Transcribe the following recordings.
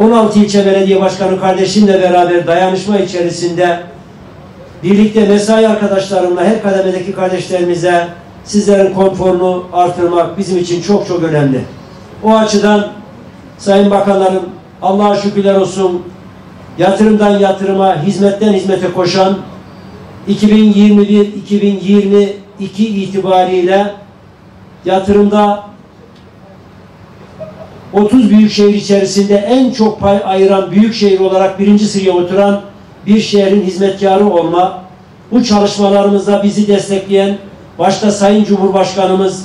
16 ilçe belediye başkanı kardeşimle beraber dayanışma içerisinde birlikte mesai arkadaşlarımla her kademedeki kardeşlerimize sizlerin konforunu artırmak bizim için çok çok önemli. O açıdan Sayın Bakanlarım Allah'a şükürler olsun yatırımdan yatırıma, hizmetten hizmete koşan 2021-2022 itibariyle yatırımda 30 büyük şehir içerisinde en çok pay ayıran büyük şehir olarak birinci sıraya oturan bir şehrin hizmetkarı olma, bu çalışmalarımızda bizi destekleyen başta Sayın Cumhurbaşkanımız,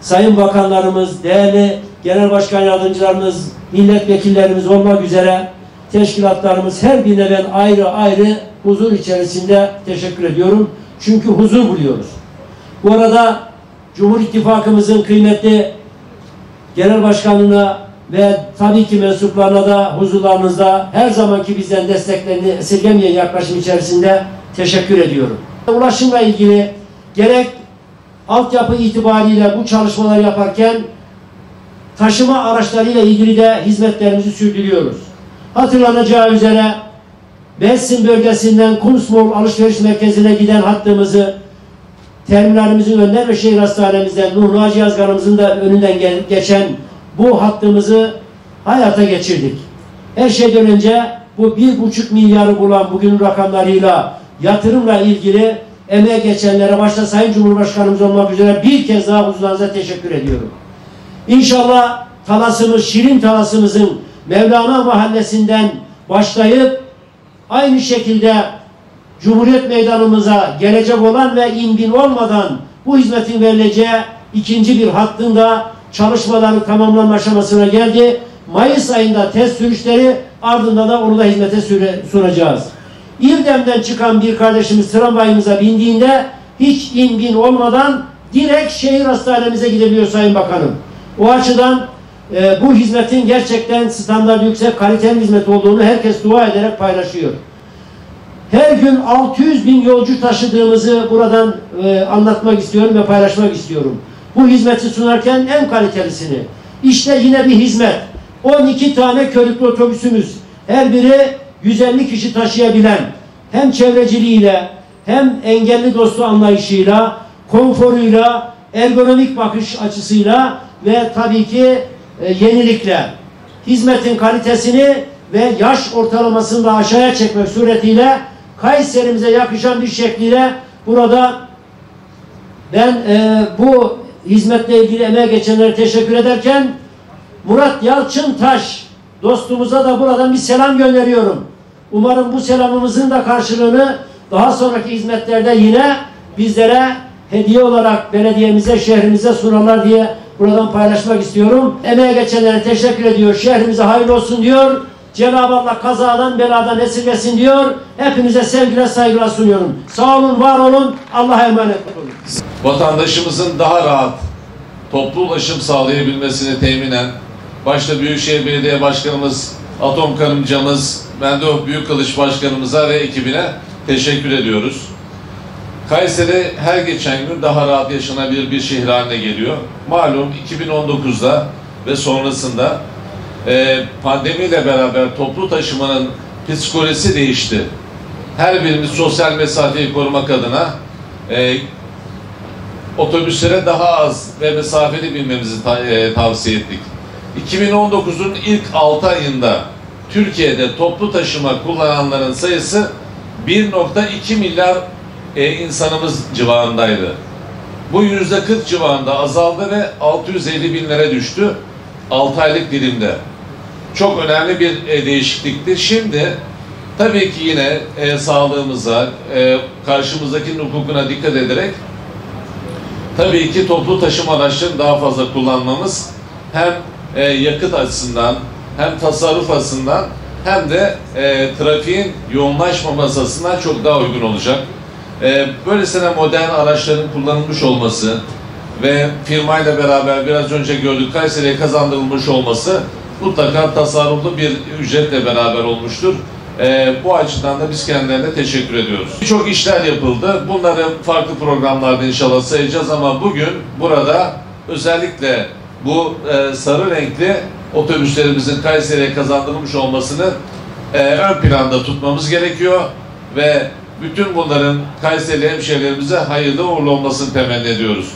Sayın Bakanlarımız, değerli Genel Başkan Yardımcılarımız, milletvekillerimiz olmak üzere teşkilatlarımız her birine ben ayrı ayrı huzur içerisinde teşekkür ediyorum. Çünkü huzur buluyoruz. Bu arada Cumhur İttifakımızın kıymetli Genel Başkanına ve tabii ki mensuplarına da huzurlarınızda her zamanki bizden desteklerini esirgemeyen yaklaşım içerisinde teşekkür ediyorum. Ulaşımla ilgili gerek altyapı itibariyle bu çalışmaları yaparken taşıma araçlarıyla ilgili de hizmetlerimizi sürdürüyoruz. Hatırlanacağı üzere Bessin bölgesinden Kumsmol alışveriş merkezine giden hattımızı terminalimizin önünden ve şehir hastanemizden Nuh Naci Yazganımızın da önünden geçen bu hattımızı hayata geçirdik. Her şeyden önce bu bir buçuk milyarı bulan bugün rakamlarıyla yatırımla ilgili emeğe geçenlere başta Sayın Cumhurbaşkanımız olmak üzere bir kez daha huzurlarınıza teşekkür ediyorum. İnşallah talasımız, Şirin talasımızın Mevlana mahallesinden başlayıp aynı şekilde Cumhuriyet Meydanımıza gelecek olan ve inbin olmadan bu hizmetin verileceği ikinci bir hattında çalışmaların tamamlanma aşamasına geldi. Mayıs ayında test sürüşleri ardından da onu da hizmete sunacağız. İrdem'den çıkan bir kardeşimiz tramvayımıza bindiğinde hiç in bin olmadan direkt şehir hastanemize gidebiliyor Sayın Bakanım. O açıdan e, bu hizmetin gerçekten standart yüksek kaliteli hizmet olduğunu herkes dua ederek paylaşıyor. Her gün 600 bin yolcu taşıdığımızı buradan e, anlatmak istiyorum ve paylaşmak istiyorum. Bu hizmeti sunarken en kalitelisini. İşte yine bir hizmet. 12 tane körüklü otobüsümüz. Her biri 150 kişi taşıyabilen hem çevreciliğiyle hem engelli dostu anlayışıyla, konforuyla, ergonomik bakış açısıyla ve tabii ki e, yenilikle hizmetin kalitesini ve yaş ortalamasını da aşağıya çekmek suretiyle Kayserimize yakışan bir şekliyle burada ben e, bu hizmetle ilgili emeğe geçenlere teşekkür ederken Murat Yalçıntaş dostumuza da buradan bir selam gönderiyorum. Umarım bu selamımızın da karşılığını daha sonraki hizmetlerde yine bizlere hediye olarak belediyemize, şehrimize sunarlar diye buradan paylaşmak istiyorum. Emeğe geçenlere teşekkür ediyor. Şehrimize hayırlı olsun diyor. Cenab-ı Allah kazadan beladan esirgesin diyor. Hepinize sevgiler saygılar sunuyorum. Sağ olun, var olun. Allah'a emanet olun. Vatandaşımızın daha rahat toplu ulaşım sağlayabilmesini teminen başta Büyükşehir Belediye Başkanımız, Atom Karımcamız, Mendehof Büyükkılıç Başkanımıza ve ekibine teşekkür ediyoruz. Kayseri her geçen gün daha rahat yaşanabilir bir şehir haline geliyor. Malum 2019'da ve sonrasında e, pandemiyle beraber toplu taşımanın psikolojisi değişti. Her birimiz sosyal mesafeyi korumak adına e, otobüslere daha az ve mesafeli binmemizi ta, e, tavsiye ettik. 2019'un ilk 6 ayında Türkiye'de toplu taşıma kullananların sayısı 1.2 milyar e, insanımız civarındaydı. Bu yüzde 40 civarında azaldı ve 650 binlere düştü 6 aylık dilimde. Çok önemli bir e, değişiklikti. Şimdi tabii ki yine e, sağlığımıza, e, karşımızdakinin hukukuna dikkat ederek tabii ki toplu taşıma araçlarını daha fazla kullanmamız hem e, yakıt açısından hem tasarruf açısından hem de e, trafiğin yoğunlaşmaması açısından çok daha uygun olacak. E, böylesine modern araçların kullanılmış olması ve firmayla beraber biraz önce gördük Kayseri'ye kazandırılmış olması mutlaka tasarruflu bir ücretle beraber olmuştur. E, bu açıdan da biz kendilerine teşekkür ediyoruz. Birçok işler yapıldı. Bunları farklı programlarda inşallah sayacağız ama bugün burada özellikle bu e, sarı renkli otobüslerimizin Kayseri'ye kazandırılmış olmasını e, ön planda tutmamız gerekiyor ve bütün bunların Kayseri hemşehrilerimize hayırlı uğurlu olmasını temenni ediyoruz.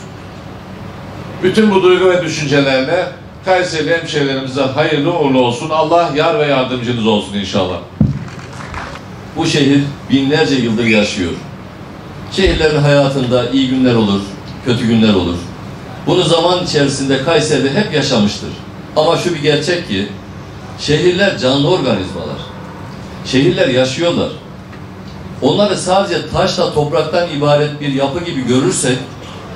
Bütün bu duygu ve düşüncelerle Kayseri hemşehrilerimize hayırlı uğurlu olsun. Allah yar ve yardımcınız olsun inşallah. Bu şehir binlerce yıldır yaşıyor. Şehirlerin hayatında iyi günler olur, kötü günler olur. Bunu zaman içerisinde Kayseri'de hep yaşamıştır. Ama şu bir gerçek ki, şehirler canlı organizmalar. Şehirler yaşıyorlar. Onları sadece taşla, topraktan ibaret bir yapı gibi görürsek,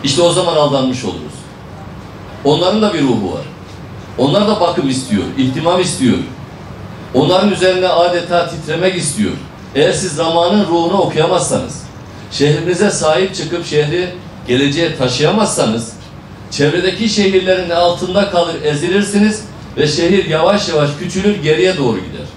işte o zaman aldanmış oluruz. Onların da bir ruhu var. Onlar da bakım istiyor, ihtimam istiyor. Onların üzerine adeta titremek istiyor. Eğer siz zamanın ruhunu okuyamazsanız, şehrinize sahip çıkıp şehri geleceğe taşıyamazsanız, çevredeki şehirlerin altında kalır, ezilirsiniz ve şehir yavaş yavaş küçülür, geriye doğru gider.